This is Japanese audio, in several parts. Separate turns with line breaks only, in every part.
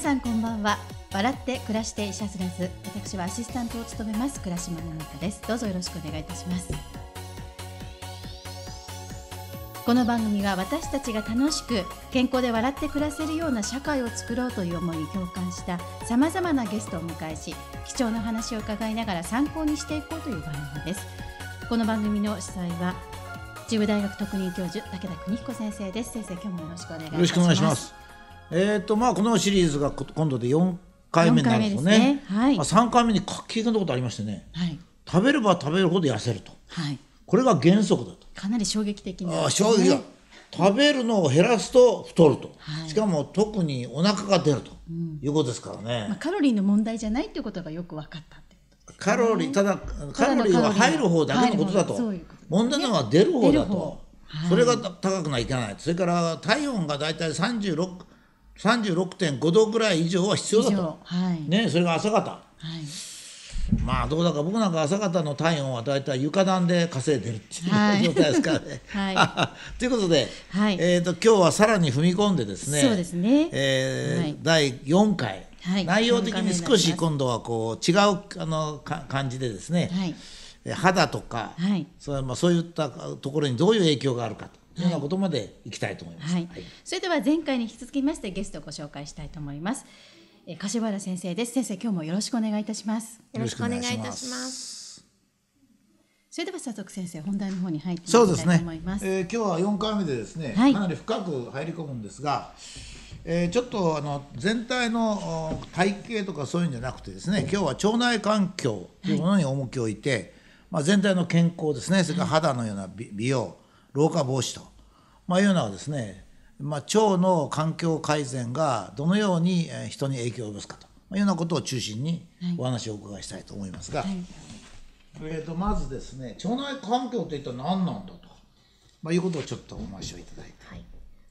さんこんばんは。笑って暮らして医者知らず。私はアシスタントを務めます倉島奈々です。どうぞよろしくお願いいたします。この番組は私たちが楽しく健康で笑って暮らせるような社会を作ろうという思いに共感したさまざまなゲストをお迎えし貴重な話を伺いながら参考にしていこうという番組です。この番組の主催は中部大学特任教授武田邦彦先生です。先生今日もよろしくお願いいたします。
えっ、とまあこのシリーズがこ今度で4回目になるんですよね。
ね。はい。
まあ、3回目に画期的なことありましてね。
はい。
食べれば食べるほど痩せると。
はい。
これが原則だと。
かなり衝撃的な、
ああ衝撃だ。食べるのを減らすと太ると、
はい。
しかも特にお腹が出ると。いうことですからね、
まあ、カロリーの問題じゃないっていうことがよく分かったって。
カロリーただカロリーは入る方だけのことだと。問題なのは出る方だと。
はい。
それが高くないけない。それから体温が大体36 36.5度ぐらい以上は必要だと、
はい、
ね、それが朝方。
はい、
まあどうだか僕なんか朝方の体温は大体床暖で稼いでるっていう、
はい。
状態ですからね。
は
ということで、
はい。
えー、と今日はさらに踏み込んでですね
そうですね。
えー
はい。
第4回、
はい。
内容的に少し今度はこう違うあのか感じでですね、
はい。
え肌とか、
はい。
それまあそういったところにどういう影響があるかとようなことまでいきたいと思います。
はい、それでは前回に引き続きましてゲストをご紹介したいと思います。えー柏原先生です。先生、今日もよろしくお願いいたします。
よろしくお願いいたします。
それでは早速先生、本題の方に入っていきたいと
そうですね
思います。
えー今日は4回目でですね、
はい
かなり深く入り込むんですが、えーちょっとあの全体のお体型とかそういうんじゃなくてですね今日は腸内環境というものに重きを置いて、まあ、全体の健康ですねそれから肌のような美美容老化防止と、まあ、いうようなですね、まあ、腸の環境改善がどのようにえー人に影響を及ぼすかと。いうようなことを中心にお話をお伺いしたいと思いますが。えー、とまずですね腸内環境といったら何なんだと、まあ、いうことをちょっとお話をいただいて。
はい。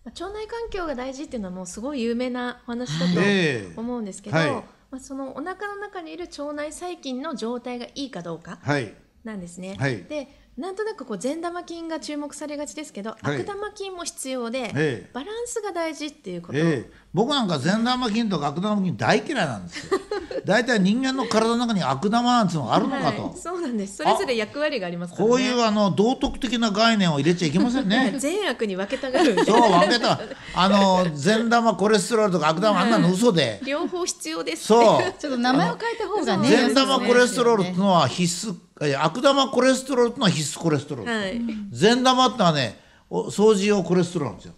まあ腸内環境が大事っていうのはもうすごい有名なお話だ
ええ。
と思うんですけど、
はい。
まあそのお腹の中にいる腸内細菌の状態がいいかどうか
はい。
なんですね。
はい。
で、なんとなくこう善玉菌が注目されがちですけど、
はい
悪玉菌も必要で、
ええ
バランスが大事っていうこと。
ええ僕なんか善玉菌とか悪玉菌大嫌いなんですよ。大体人間の体の中に悪玉なんていうのがあるのかと、
はい、そうなんです。それぞれ役割がありますからね。
こういうあの道徳的な概念を入れちゃいけませんね。
善悪に分けたがる。
そう分けたあの善玉コレステロールとか悪玉あんなの嘘で、
両方必要です。
そう
ちょっと名前を変えた方がね。
善玉コレステロールって
ね
いうのは必須え悪玉コレステロールっていうのは必須コレステロール。
はい。
善玉ってのはねお掃除用コレステロールなんですよ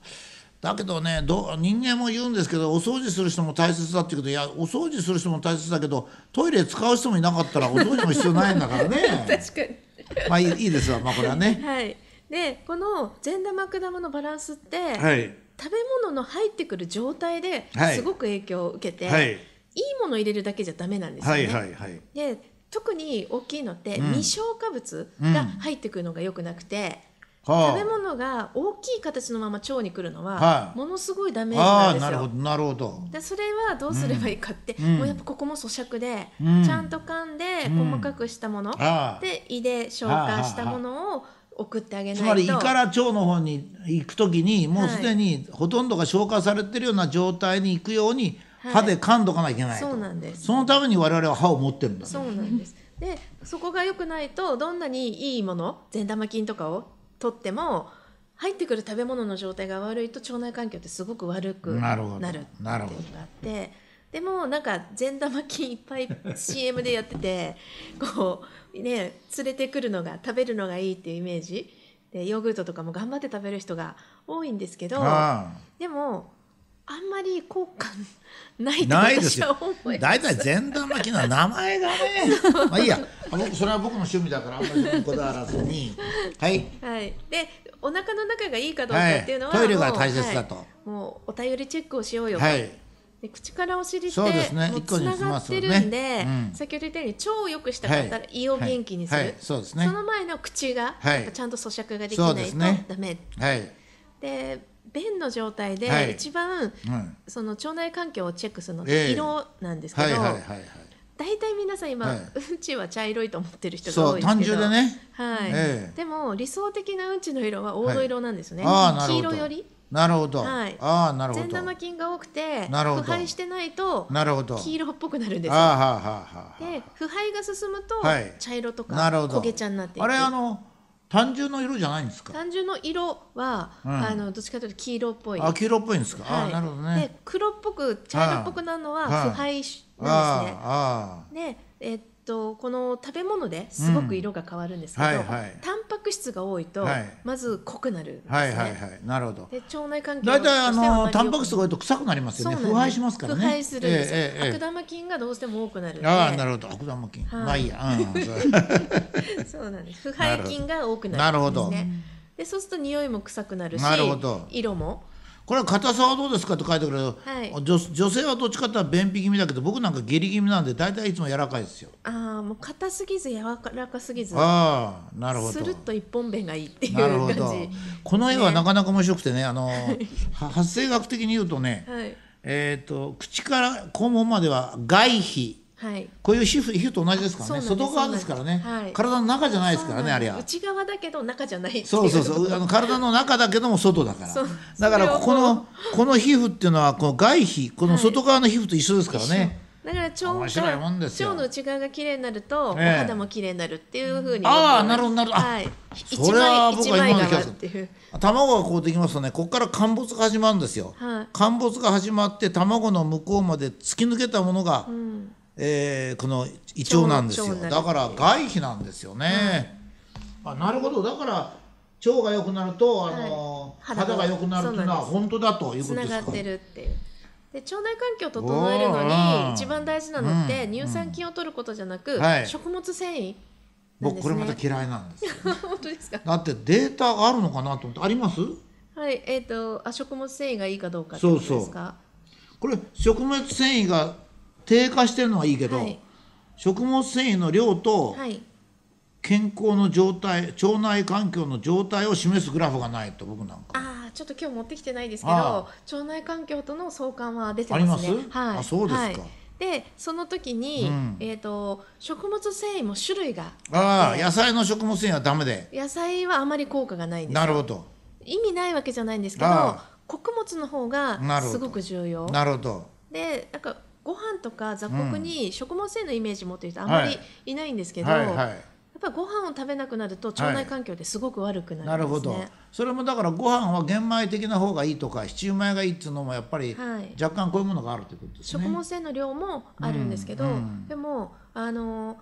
だけどねどう人間も言うんですけどお掃除する人も大切だって言うけどいやお掃除する人も大切だけどトイレ使う人もいなかったらお掃除も必要ないんだからね
確かに。
まあいいいいですわまあこれはね
はい。で、この善玉悪玉のバランスって、
はい
食べ物の入ってくる状態で
はい
すごく影響を受けて、
はい
い、いものを入れるだけじゃダメなんですよ
は
ね。
いはいはい
で、特に大きいのって、
うん。
未消化物が入ってくるのが良くなくて、
は
食べ物が大きい形のまま腸に来るのは、
はい。
ものすごいダメージ
あ
なんですよ。
あなるほ。どなるほど。
でそれはどうすればいいかって、
うん。
もうやっぱここも咀嚼で、
うん。
ちゃんと噛んで
うん。
細かくしたもの、で胃で消化したものを送ってあげないと。
つまり胃から腸の方に行く時にもうすでにほとんどが消化されてるような状態に行くように
はい
歯で噛んどかなきゃいけないと、
そうなんです。
そのために我々は歯を持ってるんだね。
そうなんです。でそこが良くないとどんなにいいもの善玉菌とかを取っても入ってくる食べ物の状態が悪いと腸内環境ってすごく悪く
なる
っていうのがあってでもなんか善玉菌いっぱい CM でやっててこうね連れてくるのが食べるのがいいっていうイメージ。でヨーグルトとかも頑張って食べる人が多いんですけどでもあんまり効果ないと
ないですよ。大体善玉菌の名前がね。まあいいや。あ僕それは僕の趣味だからあんまりこだわらずに。はい。
はい、でお腹の中がいいかどうかっていうのは、
はいトイレが大切だと。
はい。もうお便りチェックをしようよと、
はい。
で口からお尻って
そうですね。
もうつながってるんで、
うん。
先ほど言ったように腸を良くしたかったら胃を元気にする、
はい。はいそうですね。
その前の口がちゃんと咀嚼ができないとダメ
はい。
で便の状態
はい。
で一番、
うん。
その腸内環境をチェックするのっ
ええ。
て色なんですけど。大体皆さん今、
はい。
うんちは茶色いと思ってる人が多いですけど
単純でね。
はい。
ええ。
でも理想的なうんちの色は黄土色なんですね、黄色より。
なるほど、
はい。
ああなるほ
善
ど
玉菌が多くて腐敗してないと
なるほど。
黄色っぽくなるんです。よ
ああはあはあはあ。
で腐敗が進むと
はい。
茶色とか焦げ茶になっていく。
あれあの単純の色じゃないんですか？
単純の色は、
うん。
あのどっちかというと黄色っぽい。
あ黄色っぽいんですか、ああ
はい
なるほど
で
ね
黒っぽく茶色っぽくなるのは
はい
腐敗なんですね。
ああ
でえっとこの食べ物ですごく色が変わるんですけど、
うん。はいはい。
タンパク質が多いと、
はい。
まず濃くなるんですね、
あはいはいはい。なるほど。
で腸内環境
大体あのタンパク質が多いと臭くなりますよね。腐敗しますからね。
腐敗するんですよ、
えええええ
悪玉菌がどうしても多くなる
ああなるほど。悪玉菌、
はい。
まあいいや、うん そ
そうなんです。腐敗菌が多くな
なる
んですね。でそうすると匂いも臭くなるし
なる
色も
これは硬さはどうですかって書いてくれる、
はい。
女女性はどっちかっていうと便秘気味だけど僕なんか下痢気味なんで大体いつも柔らかいですよ。
ああもう硬すぎず柔らかすぎず。
ああなるほど。
スルッと一本弁がいいっていう
なるほど。
感じ
この絵はなかなか面白くてねあのは発生学的に言うとね、
はい。
えっ、と口から肛門までは外皮
はい。
こういう皮膚皮膚と同じですからね。外側ですからね、
はい。
体の中じゃないですからねあれは
内側だけど中じゃない
そうそうそう。あの体の中だけども外だから。だからここのこの皮膚っていうのはこの外皮この外側の皮膚と一緒ですからね、
だから腸
面白いもんですよ。
腸の内側が綺麗になると、
ええ。
お肌も綺麗になるっていうふうに
ああなるほどなるほど。あ
はい、
それは僕は今の気がする。卵がこうできますとねここから陥没が始まるんですよ、
はい。
陥没が始まって卵の向こうまで突き抜けたものが、えーこの胃腸なんですよ。だから外皮なんですよね、あなるほど。だから腸が良くなるとあの、
はい。
肌が良くなるっていうのは本当だという
つ
ことですか？
ながってるっていう。で腸内環境を整えるのに一番大事なのって
うん。
乳酸菌を取ることじゃなく、
はい。
食物繊維
僕これまた嫌いなんですよ
本当ですか？
だってデータがあるのかなと思ってあります？
はい。えっ、とあ食物繊維がいいかどうかってことですか？
これ食物繊維が低下してるのはいいけど、
はい。
食物繊維の量と
はい。
健康の状態腸内環境の状態を示すグラフがないと僕なんか
ああちょっと今日持ってきてないですけど
あ
腸内環境との相関は出てますね。はい。
あそうですか。
はい。でその時に、
うん。
えー、と食物繊維も種類が
ああ野菜の食物繊維はダメで。
野菜はあまり効果がないんですよ。
なるほど。
意味ないわけじゃないんですけど
あ
穀物の方がすごく重要。
なるほど。
でなんかご飯とか雑穀に食物繊維のイメージ持ってる人あんまりい。ないんですけど、
はいはい。
やっぱりご飯を食べなくなると腸内環境ってすごく悪くな
なるほど
るんですね。
それもだからご飯は玄米的な方がいいとかシチュー米がいいっていうのもやっぱり
はい。
若干こういうものがあるということですね。
食物繊維の量もあるんですけど、
うん。うん。
でもあの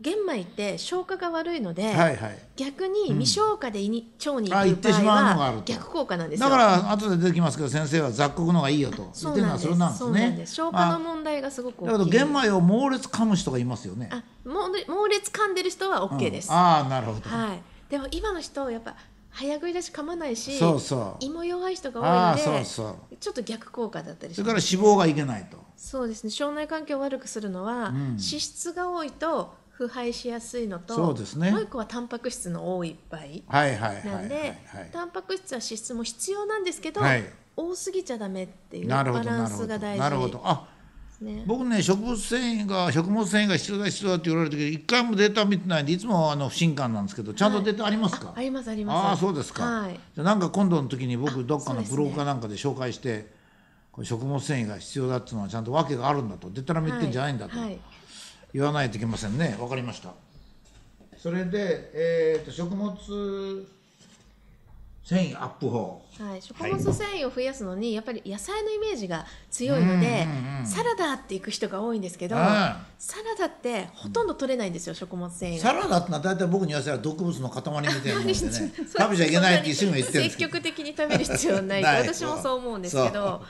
玄米って消化が悪いので、
はいはい
逆に未消化で胃に腸に
あ
行く場合
行ってしまうのがあると
は逆効果なんですよ。
だから後で出てきますけど先生は雑穀の方がいいよと言ってるのは
そ
れなんですね
消化の問題がすごく
だけど
大きい。
玄米を猛烈噛む人がいますよね
あ猛烈猛烈噛んでる人は OK です。
うんああなるほど、
はい。でも今の人やっぱ早食いだし噛まないし、
そうそう
胃も弱い人が多いので、
そうそう
ちょっと逆効果だったりし
それ。から脂肪がいけないと
そうですね。腸内環境を悪くするのは、
ん
脂質が多いと腐敗しやすいのと、
そうですね。
もう一個はタンパク質の多い場合
はいはいはいはい
なんで、
はい
タンパク質は脂質も必要なんですけど、
はい。
多すぎちゃダメっていうバラン
どなるほど
スが大事
なるほど。あ
ね。
僕ね食物繊維が食物繊維が必要だ必要だって言われる時一回もデータ見てないんでいつもあの不信感なんですけどちゃんとデータありますか、
ありますあります。
ああそうですか、
はい。
じゃあなんか今度の時に僕どっかのブログかなんかで紹介して、これ食物繊維が必要だっていうのはちゃんと訳があるんだと。デタラメ言ってんじゃないんだと。
はい。はい
言わないといけませんね。わかりました。それで、えー、と食物繊維アップ法。
はい、食物繊維を増やすのにやっぱり野菜のイメージが強いので、サラダっていく人が多いんですけど、
うん
サラダってほとんど取れないんですよ、食物繊維が。
サラダってのは大体僕に言わせたら毒物の塊みたいなもんでね。
そ
食べちゃいけないってすぐ言ってるんですけど
積極的に食べる必要はない
ない。
私もそう思うんですけどあ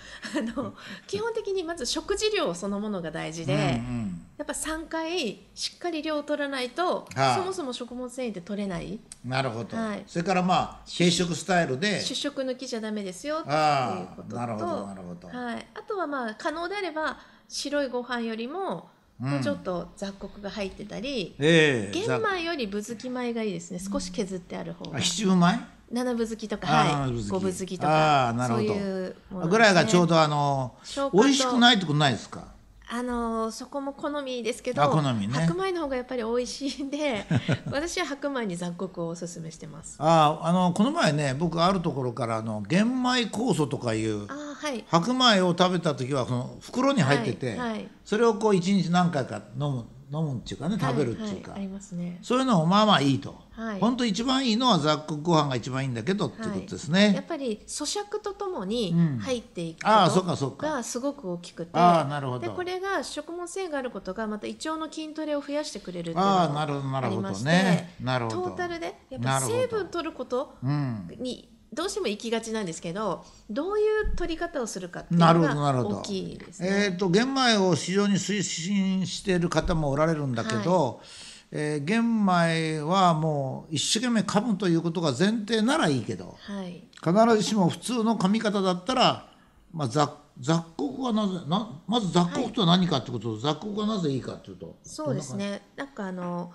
の基本的にまず食事量そのものが大事で、
うんうん
やっぱ3回しっかり量を取らないと、
はあ
そもそも食物繊維って取れない。
なるほど、
はい。
それからまあ軽食。スタイルで。
主食抜きじゃダメですよっていう
あ
ことと。
あなるほどなるほど、
はい、あとはまあ可能であれば白いご飯よりももうちょっと雑穀が入ってたり、
ええ
玄米よりぶずき米がいいですね。少し削ってある方が。
あ七分米？
七分づきとか
あ
はい。五分づきと
あ
か
あなるほど。
そういうね。
ぐらいがちょうどあの美味しくないってことないですか？
あのーそこも好みですけど
ね。
白米の方がやっぱり美味しいんで 私は白米に雑穀をおすすめしてます。
ああのこの前ね僕あるところからあの玄米酵素とかいう
はい。
白米を食べた時はその袋に入ってて、
はいはい。
それをこう一日何回か飲む飲むっていうかね食べるっていうか、
ありますね。
そういうのもまあまあいいと、
はい。
本当一番いいのは雑穀ご飯が一番いいんだけどっていうことですね、
やっぱり咀嚼とともに
うん。
入っていく
ああ
こ
そうかそうか。
とがすごく大きくて、
ああなるほど。
でこれが食物繊維があることがまた胃腸の筋トレを増やしてくれるっていうの
ああ
も
なるほどなるほど
ありまして
ねなるほど。
トータルでやっぱ成分取ること
うん。
にどうしても行きがちなんですけどどういう取り方をするかっていう
なる
の
ほどなるほど。
が大きいです
え
ね。
ー、と玄米を非常に推進している方もおられるんだけど、えー玄米はもう一生懸命噛むということが前提ならいいけど
はい。
必ずしも普通の噛み方だったら、まあ、雑雑穀はなぜなまず雑穀とは何かってことと、雑穀がなぜいいかっていうと
そうですね。なんかあの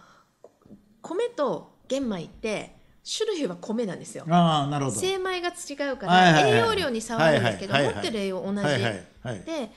米と玄米って種類は米なんですよ。
ああなるほど。
精米が違うか
はいはいはい
ら栄養量に差はあるんですけど
はいはいはい
持ってる栄養同じ。
はいはいはい。
で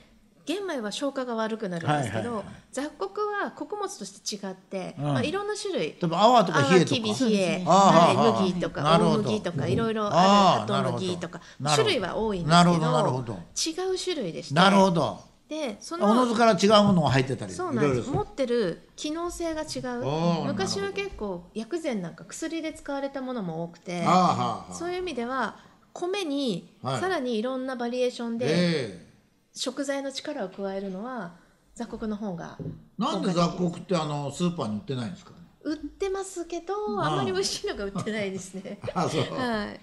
玄米は消化が悪くなるんですけど
はいはいはい。
雑穀は穀物として違って
うん。
まあいろんな種類。
例えば泡とか冷えとか。
泡きび冷え、
は
い、麦とか大
なるほど。
麦とかいろいろ
あ
ある
ーなるほど。
後麦とか。
なるほど。
種類は多いんですけど違う種類でして。
なるほど。
でそ
おのず
の
から違うものが入ってたり。
そうなん
いろいろ
です持ってる機能性が違
ー
う昔は結構薬膳なんか薬で使われたものも多くて
ああはあはあ。
そういう意味では米に
はい。
さらにいろんなバリエーションで
え
食材の力を加えるのは雑穀の方が
えなんで雑穀ってあのスーパーに売ってないんですかね？
売ってますけど
あ
あ。んまり美味しいのが売ってないですね。
あそう。
はい。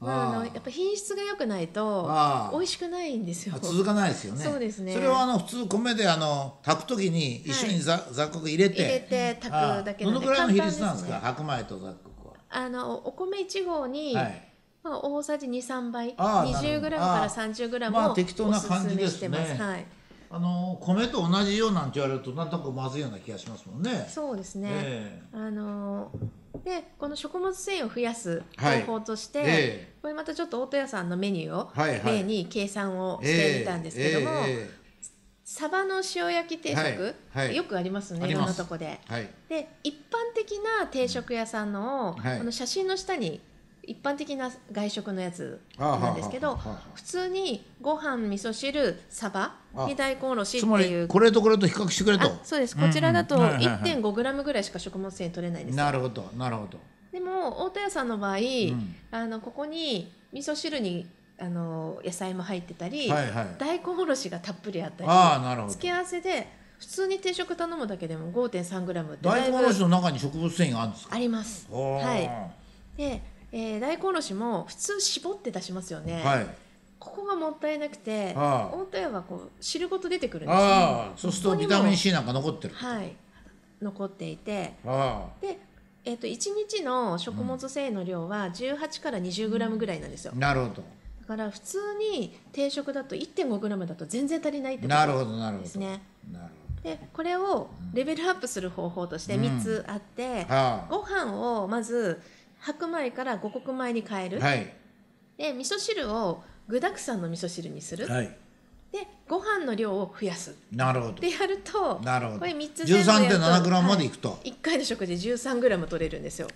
まあ、あのやっぱ品質が良くないと美味しくないんですよ。
あ。続かないですよね。
そうですね。
それはあの普通米であの炊く時に一緒にざ雑穀入れて。
入れて炊くだけ
ああ。どのぐらいの比率なんですか？白米と雑穀は。
あのお米1合に、
はい
まあ、大さじ23倍。
あーなるほど。
20g から 30g を
まあ適当な感じですね。
はい、
あの米と同じようなんて言われるとなんとなくまずいような気がしますもんね。
そうですね、
え
あのでこの食物繊維を増やす
はい。
方法として、
え
これまたちょっと大戸屋さんのメニューを
はいはい。
例に計算を
え
してみたんですけども、
ええ
サバの塩焼き定食、
はいはい。
よくありますねいろんなとこで。で一般的な定食屋さんの,、
はい。
あの写真の下に一般的な外食のやつなんですけど普通にご飯味噌汁サバ
あ。
に大根おろしっていう。
りこれとこれと比較してくれと。
あそうです。こちらだと
うん。うんはいはい。はい
1.5g ぐらいしか食物繊維取れないんです。よ
なるほどなるほど。
でも大戸屋さんの場合、
ん。
あのここに味噌汁にあの野菜も入ってたり、
はいはい。
大根おろしがたっぷりあったり
ああなるほど。
付け合わせで普通に定食頼むだけでも 5.3g って
大根おろしの中に植物繊維があるんですか？
あります。はい。で、えー大根おろしも普通絞って出しますよね。
はい。
ここがもったいなくて、
ああ
大戸屋はこう汁ごと出てくるんですよ。
ああそうするとビタミン
シ
C なんか残ってる
はい残っていて、
あ
で、えっ、と1日の食物繊維の量は18から20グラムぐらいなんですよ。
あなるほど。
だから普通に定食だと1.5グラムだと全然足りないってこと
なるほどなるほど。
でこれをレベルアップする方法として3つあって、
ほどは
ご飯をまず白米から五穀米に変える、
あはい。
で味噌汁を具沢山の味噌汁にする、
はい。
でご飯の量を増やす。
なるほど。
でやると
なるほど。
これ3つ全部やると
13.7グラムまでいくと。
1回の食で13グラム取れるんですよ。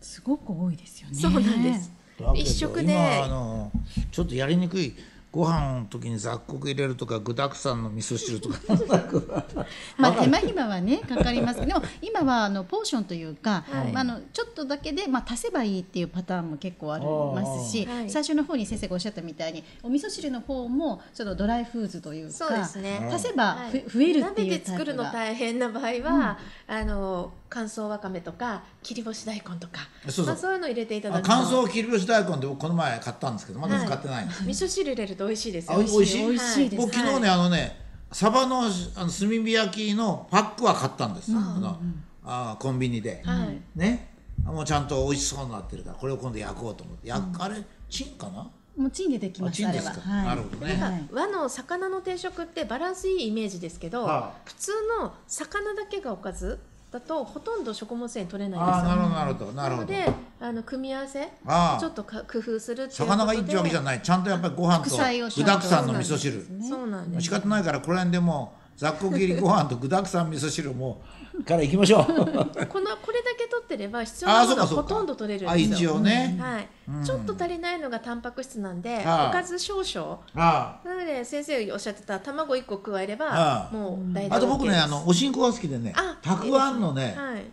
すごく多いですよね。
そうなんです。一食で。
今あのちょっとやりにくいご飯の時に雑穀入れるとか具沢山の味噌汁とか。
まあ手間暇はねかかりますけどでも 今はあのポーションというか、
はい。
まあ、あのちょっとだけで、まあ、足せばいいっていうパターンも結構ありますし、
はい。
最初の方に先生がおっしゃったみたいにお味噌汁の方もそのドライフーズというか
そうですね。
足せばふ、
はい。
増えるっていう
鍋で作るの大変な場合は、あの乾燥わかめとか切り干し大根とか
そうそう。
まあ、そういうの入れていただ
あ
くと。
乾燥切り干し大根で僕この前買ったんですけどまだ使ってないんです、
味噌汁入れると美味しいですよ。
あ美味しい？
美味しいです。
僕昨日ね、あのねサバのあの炭火焼きのパックは買ったんです、あのあコンビニで、
はい。
ね。もうちゃんと美味しそうになってるからこれを今度焼こうと思って。焼く、あれチンかな？
もうチンでできます
あチンですか。
あれは、
なるほどね。
はい。
和の魚の定食ってバランスいいイメージですけど、
はあ
普通の魚だけがおかずだとほとんど食物繊維取れないんですよ。
なるほどなるほどなるほど。
のであの組み合わせ
ああ
ちょっとか工夫するっていう
魚がいいってわけじゃない。ちゃんとやっぱりご飯と具
んと
沢山の味噌汁。
そうなんです。
仕方ないからこれでも雑穀切りご飯と具沢山味噌汁もからいきましょう。
このこれだけ取ってれば必要なものがほとんど取れるんですよ。
応ね、
はい、ちょっと足りないのがタンパク質なんで、おかず少々。
あ
なので先生おっしゃってた卵1個加えればもう大丈夫
ああと僕ね
です
あのおしんこが好きでね
あ
たくあんのね
はい。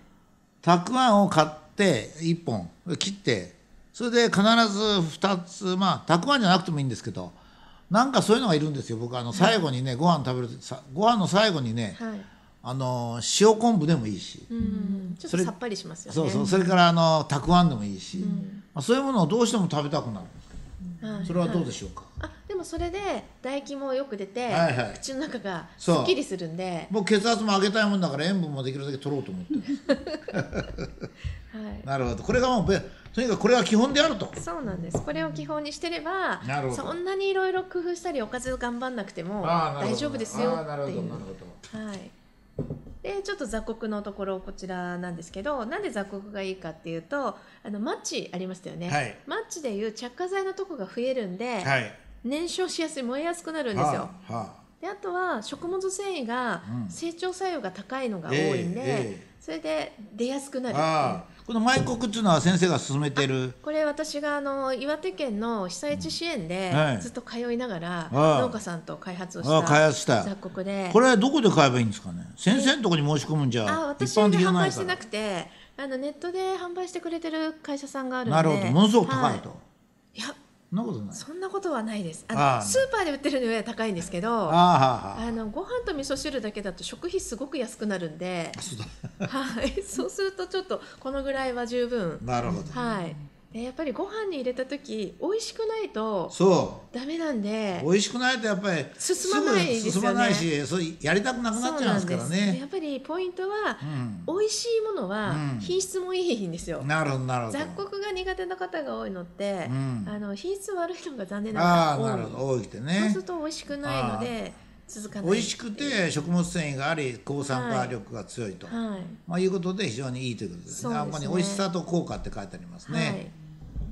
たくあんを買って1本切ってそれで必ず2つまあたくあんじゃなくてもいいんですけどなんかそういうのがいるんですよ。僕あの最後にねご飯食べるさご飯の最後にね
はい。
あの塩昆布でもいいし、
うん、ちょっとさっぱりしますよね。
そうそう。それからあのたくあんでもいいし、まあ、そういうものをどうしても食べたくなる。
はい
それはどうでしょうか、
あでもそれで唾液もよく出て、
はいはい。
口の中がすっきりするんで、
僕血圧も上げたいもんだから塩分もできるだけ取ろうと思って。
はい、
なるほど。これがもうべとにかくこれが基本であると。
そうなんです。これを基本にしてればそんなにいろいろ工夫したりおかず頑張んなくても大丈夫ですよ
ああなるほ
っていう
ど。なるほど。
はいでちょっと雑穀のところこちらなんですけどなんで雑穀がいいかっていうとあのマッチありましたよね、
はい。
マッチでいう着火剤のとこが増えるんで、
はい。
燃焼しやすい燃えやすくなるんですよ、
はあは
であとは食物繊維が
うん。
成長作用が高いのが多いんで、
ええええ。
それで出やすくなるっていう。
ああこのマイコクっていうのは先生が勧めてる？
これ私があの岩手県の被災地支援で
はい。
ずっと通いながら農家さんと開発をし
ああ開
た
発した。
雑穀で。
これはどこで買えばいいんですかね？先生のところに申し込むんじゃ
あ
一
私が
般的じゃないから。
販売してなくてあのネットで販売してくれてる会社さんがあるんで。
なるほど。ものすごく高いと、
はい、いや
そんなことない。
そんなことはないです。あのスーパーで売ってるのより高いんですけど
ああ
のご飯と味噌汁だけだと食費すごく安くなるんで、はい、そうするとちょっとこのぐらいは十分、
なるほど。
はい、でやっぱりご飯に入れた時美味しくないと
そ
ダメなんで。
う美味しくないとやっぱり
進まないですよね。
進まないしそうやりたくなくなっちゃ
うなんです。で
ね
やっぱりポイントは、
う
美味しいものは
うん。
品質もいいんですよ、
んなるほどなるほど。
雑穀が苦手な方が多いのって、
うん。
あの品質悪いのが残念ながら多い。
なるほど。多いって
そう
ね
すると美味しくないので続かない
美味しくて食物繊維があり抗酸化力が強いと、
はい。
まあ、いうことで非常にいいということですね。
ですね。
あここに美味しさと効果って書いてありますね。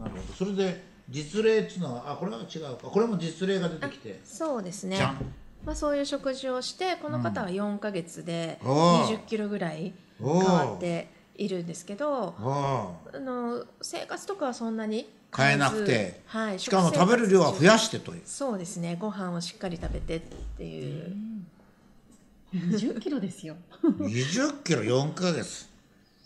なるほど。それで実例っていうのはあこれは違うか。これも実例が出てきて。
そうですね
じゃん。
まあ、そういう食事をしてこの方は4ヶ月で
おー
20キロぐらい変わっているんですけど
あ
あの生活とかはそんなに
変えなくて
はい、
あしかも食べる量は増やしてという。
そうですねご飯をしっかり食べてっていう、
20キロですよ。
20キロ4ヶ月。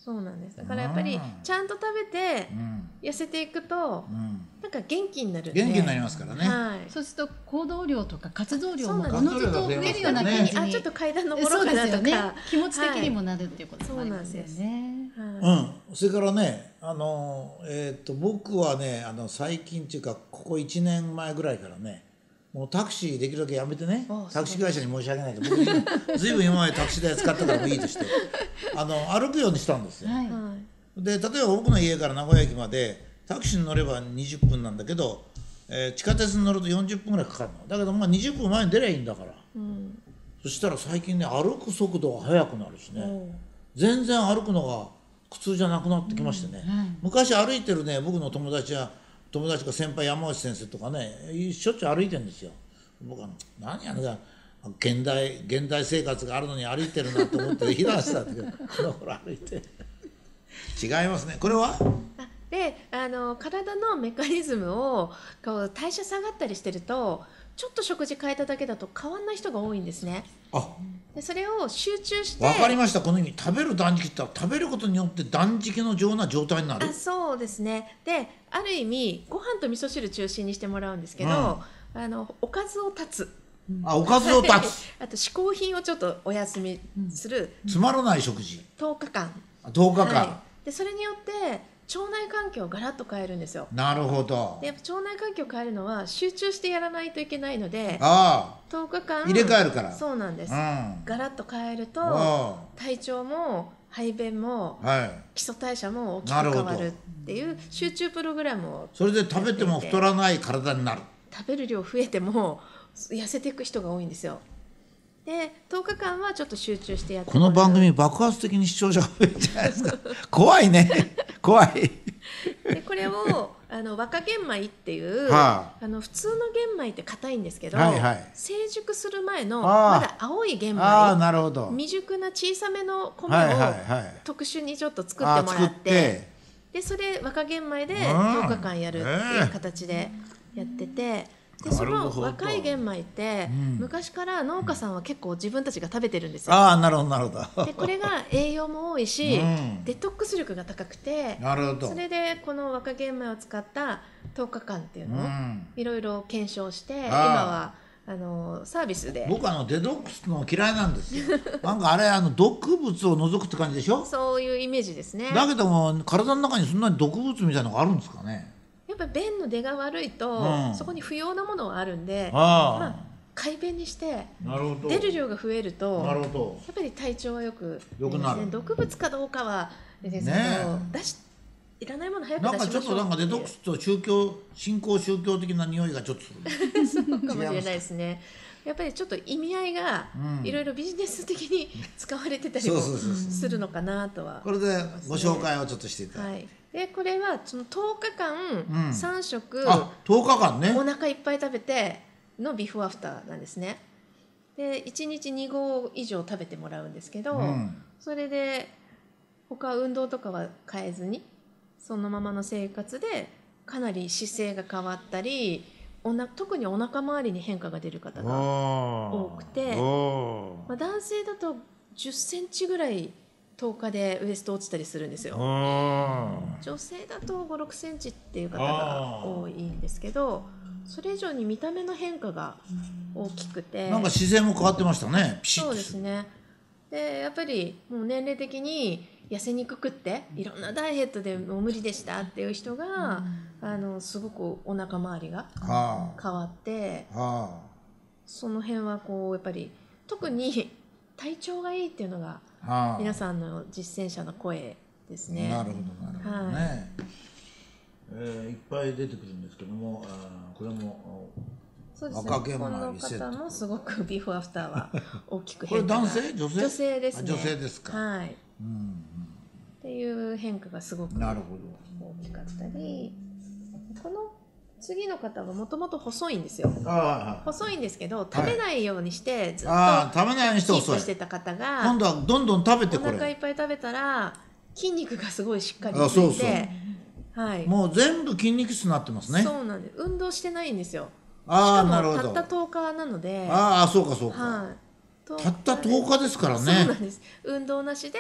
そうなんです。だからやっぱり
うん
ちゃんと食べて
うん。
痩せていくと
うん。
なんか元気になる
元気になりますからね。
はい。
そうすると行動量とか活動量も
そうなん
おのずと増えるような感じに。
あちょっと階段登ろ
そうう
かなとか、
ですよね。気持ち的にもなるっていうこともありますよ
はいそうな
ね。
はい
うん、それからね、あのえー、と僕はねあの最近っていうかここ1年前ぐらいからねもうタクシーできるだけやめてね。
あ
タクシー会社に申し訳ないけど僕今ずいぶん今までタクシー代使ったからもういいとしてあの歩くようにしたんですよ。
はい。
はい
で例えば僕の家から名古屋駅までタクシーに乗れば20分なんだけど、えー地下鉄に乗ると40分ぐらいかかるの。だけどまあ20分前に出りゃいいんだから。
うん。
そしたら最近ね歩く速度が速くなるしね。全然歩くのが苦痛じゃなくなってきましてね、昔歩いてるね僕の友達や友達か先輩山内先生とかねしょっちゅう歩いてるんですよ。僕は何やねん現代現代生活があるのに歩いてるなと思って避難したんだけど この頃歩いて。違いますね。これは？
あであの体のメカニズムをこう代謝下がったりしてるとちょっと食事変えただけだと変わんない人が多いんですね。
あ。
でそれを集中して
分かりました。この意味食べる断食って言ったら食べることによって断食のような状態になる？
あそうですね。である意味ご飯と味噌汁中心にしてもらうんですけど、あのおかずを断つ
あおかずを断つ
あと嗜好品をちょっとお休みする。
つまらない食事。
10日間、
10日間、
はい、でそれによって腸内環境をガラッと変えるんですよ。
なるほど。
でやっぱ腸内環境を変えるのは集中してやらないといけないので
あ
10日間
入れ替えるから。
そうなんです、
あうん。
ガラッと変えると
あ
体調も排便も
あはい。
基礎代謝も大きく変わるっていう集中プログラムを
それで食べても太らない体になる。
食べる量増えても痩せていく人が多いんですよ。で10日間はちょっと集中してやって
この番組爆発的に視聴者が増えるんじゃないですか。怖いね。怖い。
でこれをあの若玄米っていう、
は
あ。の普通の玄米って硬いんですけど、
はいはい。
成熟する前の
あー
まだ青い玄
ああ
米
なるほど。
未熟な小さめの米を特殊にちょっと作ってもらって
て。
でそれ若玄米で
うん。
10日間やるっていう形でやってて。でその若い玄米って、
うん。
昔から農家さんは結構自分たちが食べてるんですよ。
ああなるほどなるほど。
でこれが栄養も多いし、
うん。
デトックス力が高くて
なるほど。
それでこの若玄米を使った10日間っていう
う
のを
ん。
いろいろ検証して今はあのサービスで。
僕あのデトックスの嫌いなんですよ。なんかあれあの毒物を除くって感じでしょ？
そういうイメージですね。
だけども体の中にそんなに毒物みたいなのがあるんですかね？
やっぱり便の出が悪いと、
うん。
そこに不要なものがあるんでまあ、改便にして
なるほど。
出る量が増えると
なるほど。
やっぱり体調はよく
良くなる。
ね。毒物かどうかはですけど、
ね
出しいらないもの早く
なんかちょっとなんかデトックスと宗教信仰宗教的な匂いがちょっとする。
そうかもしれないですね。やっぱりちょっと意味合いが
うん。
いろいろビジネス的に使われてたりもするのかなとは。
これでご紹介をちょっとしていただいて、
はい。でこれはその10日間
ん。
3食
あ10日間ね。
お腹いっぱい食べてのビフォーアフターなんですね。で1日2合以上食べてもらうんですけど、
うん。
それで他運動とかは変えずにそのままの生活でかなり姿勢が変わったりおな特にお腹周りに変化が出る方が、
多
くてまあ、男性だと1 0センチぐらい10日でウエスト落ちたりするんですよ。女性だと5 6センチっていう方が多いんですけどそれ以上に見た目の変化が大きくて。
なんか姿勢も変わってましたね。
そう
と
ですね。でやっぱりもう年齢的に痩せにくくっていろんなダイエットでもう無理でしたっていう人が、あのすごくお腹周りが
は
変わってその辺はこうやっぱり特に体調がいいっていうのが皆さんの実践者の声ですね。
なるほどなるほどね、えーいっぱい出てくるんですけどもあーこれも
そうですね。この方もすごくビフォーアフターは大きく
これ
変化が。
男性？女性？
女性ですね。
あ女性ですか。
はい。
うん
っていう変化がすごく大きかったりこの次の方はもともと細いんですよ。細いんですけど食べないようにしてずっと
食べないようにして
キー
遅い
プしてた方
今
が
度はどんどん食べて
お
これ。
腹いっぱい食べたら筋肉がすごいしっかりつ
あそうそう。
いてはい。
もう全部筋肉質になってますね。
そうなんです。運動してないんですよ。
ああ
し
なるほど。
たった10日なので。
ああそうかそうか、
はい。
たった10日ですから
そうな
ね
んです。運動なしで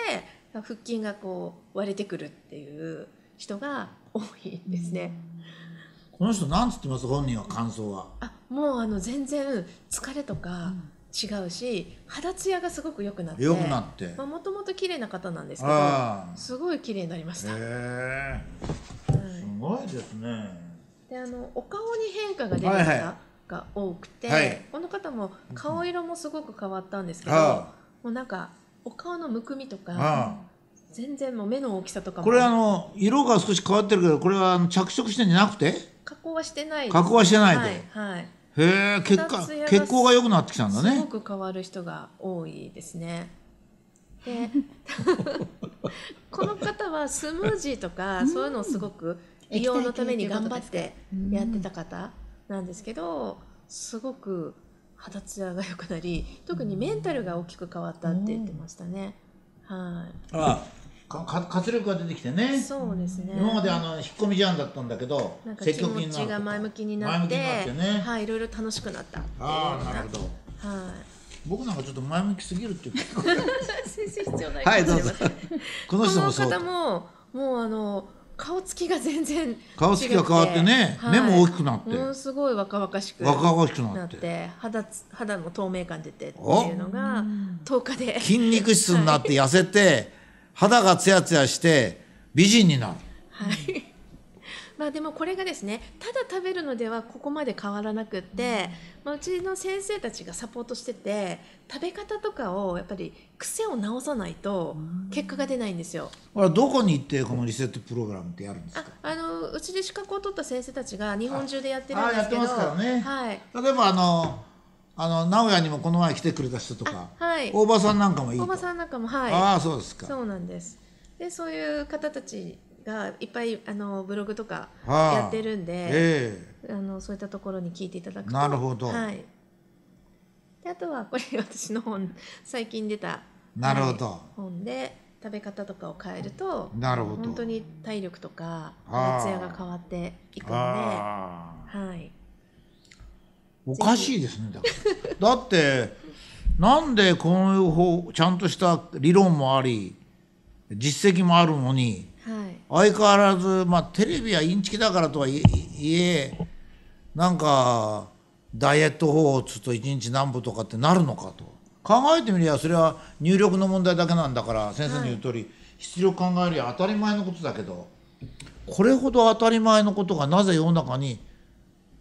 腹筋がこう割れてくるっていう人が多いんですね、
この人なんつってます？本人は感想は。
あもうあの全然疲れとか違うし、肌ツヤがすごく良くなって。
良くなって。
まあ、もともと綺麗な方なんですけどすごい綺麗になりました、はい。
へえすごいですね。
であのお顔に変化が出る方が多くて、
はい。
この方も顔色もすごく変わったんですけど、
は
もうなんかお顔のむくみとか
あ
全然もう目の大きさとかも。
これあの色が少し変わってるけどこれは着色してんじゃなくて？
加工はしてないです。
加工はしてないで
はい、はい。
へえ血管血行が良くなってきたんだ
すご
ね
く変わる人が多いですね。で この方はスムージーとかそういうのをすごく美容のために頑張ってやってた方なんですけどすごく肌ツヤが良くなり特にメンタルが大きく変わったって言ってましたね。は
ああかか活力が出てきてね。
い、そうですね。
今まであの引っ込み思案だったんだけど
なんか
積
気持ち
極的になる
が前向きになって、
になってね。
はい、いろいろ楽しくなった。
ああなるほど。
はい。
僕なんかちょっと前向きすぎるっていうか。
先生必要ない
はいどうぞ。この人もそう。
この方ももうあの顔つきが全然違って
顔つきが変わってね
はい。
目も大きくなって。
ものすごい若々しく
若々しくなっ
て。て肌つ肌の透明感出てっていうのが10日で。
筋肉質になって痩せて 肌がツヤツヤして美人になる。
はい。まあでもこれがですねただ食べるのではここまで変わらなくって、まあ、うちの先生たちがサポートしてて食べ方とかをやっぱり癖を直さないと結果が出ないんですよ。
これはどこに行ってこのリセットプログラムってやるんです
あ
か？
あのうちで資格を取った先生たちが日本中でやってるんですけど
あやってますからね。
はい。
例えばあのあの名古屋にもこの前来てくれた人とか、
はい。
大場さんなんかもいいと。
おばさんなんかもはい。
ああそうですか。
そうなんです。でそういう方たちがいっぱいあのブログとか
はあ。
やってるんで、
え
あのそういったところに聞いていただくと。
なるほど。
はい、であとはこれ 私の本最近出た
なるほど。
はい本で食べ方とかを変えると
なるほど。
本当に体力とか
ああ。
ツヤが変わっていくので、
ああ。
はい、
おかしいですねだだってなんでこういう方ちゃんとした理論もあり実績もあるのに
はい、
相変わらず、まあ、テレビはインチキだからとはいえなんかダイエット法をつと1日何歩とかってなるのかと。考えてみりゃそれは入力の問題だけなんだから先生の言う通り、出力考えりゃ当たり前のことだけどこれほど当たり前のことがなぜ世の中に、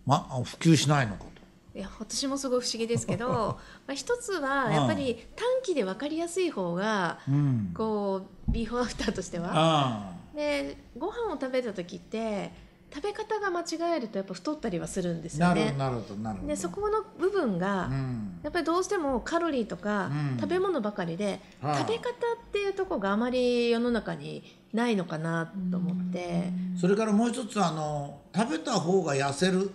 ま、普及しないのか。と。
いや私もすごい不思議ですけど まあ一つはやっぱり短期で分かりやすい方が
うん。
こうビーフォーアフターとしては。
あ
でご飯を食べた時って食べ方が間違えるとやっぱ太ったりはするんです
あ
よね。
なるほどなるほど。
でそこの部分が、
うん。
やっぱりどうしてもカロリーとか
うん。
食べ物ばかりで、
はあ
食べ方っていうところがあまり世の中にないのかなと思って、
それからもう一つあの食べた方が痩せる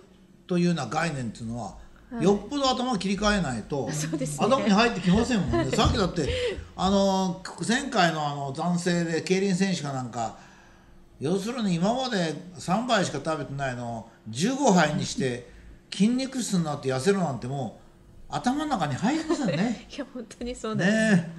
というような概念っていうのは、
はい。
よっぽど頭切り替えないと、
ね。
頭に入ってきませんもんね。さっきだってあの前回のあの男性で競輪選手がなんか要するに今まで3杯しか食べてないのを15杯にして筋肉質になって痩せるなんてもう頭の中に入りませんね。
いや本当にそうです、
ね。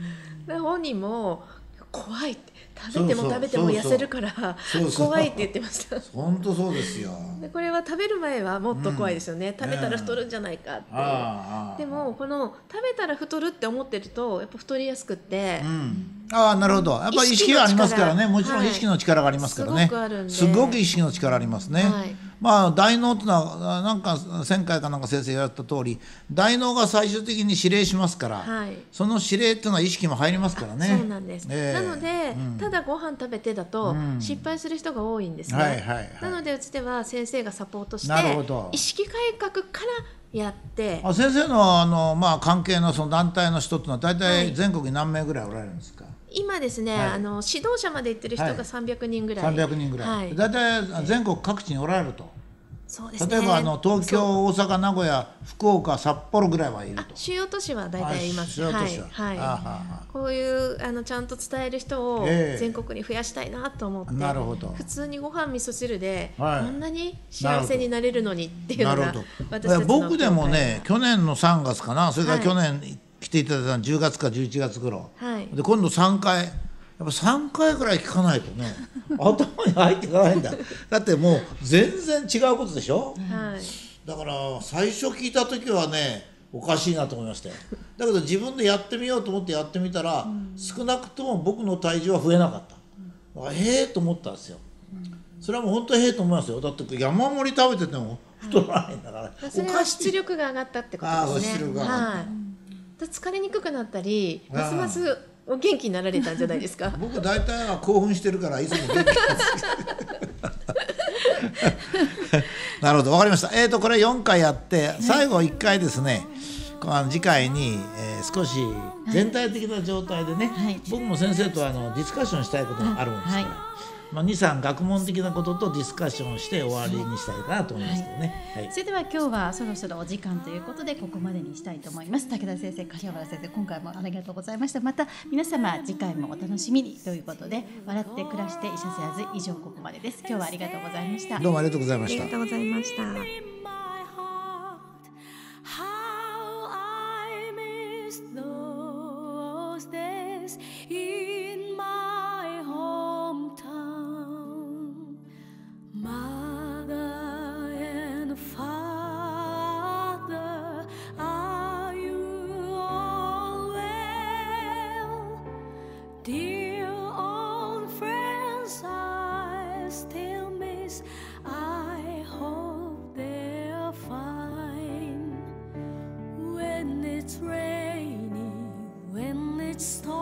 で本人も怖いって。食べても食べても痩せるから怖いって言ってました。
本当そうですよ。
でこれは食べる前はもっと怖いですよね、食べたら太るんじゃないかって、でもこの食べたら太るって思ってるとやっぱ太りやすくって、
うん、ああなるほど。やっぱり意識がありますからね。もちろん意識の力がありますからね、
はい。すごく
意識の力ありますね、
はい
まあ大脳ってのはあなんか前回かなんか先生言われた通り大脳が最終的に指令しますから、
はい。
その指令っていうのは意識も入りますからね。
そうなんです、
ええ。
なので、
うん。
ただご飯食べてだと
うん。
失敗する人が多いんですね、
はいはいはい。
なのでうちでは先生がサポートして意識改革からやって
あ先生のあの、まあ、関係のその団体の人っていうのは大
は
体
い
全国に何名ぐらいおられるんですか、
今ですね、
はい。
あの指導者まで行ってる人
はい。
が300人ぐらい、
300人ぐらい、
はい、
大体全国各地におられると。
そうですね。
例えばあの東京大阪名古屋福岡札幌ぐらいはいると。
主要都市は大体います
あ主要都市は。
はい、
あは
は。い
は
こういうあのちゃんと伝える人を
ええ。
全国に増やしたいなと思って、
なるほど。
普通にご飯味噌汁で、
はい。
こんなに幸せになれるのにっていうのが
なるほど。
私
僕でもね
教
去年の3月かな。それから
はい。
去年来ていただいたの10月か11月頃、
会はい。
で今度3回。やっぱ3回ぐらい聞かないとね 頭に入っていかないんだ。だってもう全然違うことでしょ？
はい。
だから最初聞いた時はねおかしいなと思いましたよ。だけど自分でやってみようと思ってやってみたら、少なくとも僕の体重は増えなかった、あへえと思ったんですよ、それはもう本当へえと思いますよ。だって山盛り食べてても太らないんだから、
は
おかしい。
出力が上がったってこ
ああ
とですね。
出力が上がっ
はい。で疲れにくくなったりますますお元気になられたんじゃないですか？
僕大体は興奮してるからいつも元気なんです。なるほどわかりました。えーとこれ4回やって最後1回ですね、あの次回に、えー少し全体的な状態でね、
はい。
僕も先生とあのディスカッションしたいことがあるんですから、
はい
まあ、23学問的なこととディスカッションをして終わりにしたいかなと思いますけどね。はい
それでは今日はそろそろお時間ということでここまでにしたいと思います武田先生柏原先生今回もありがとうございましたまた皆様次回もお楽しみにということで笑って暮らして医者せやず以上ここまでです今日はありがとうございました
どうもありがとうございました
ありが。とうございました。
how I miss those days it's rainy, when it's stormy,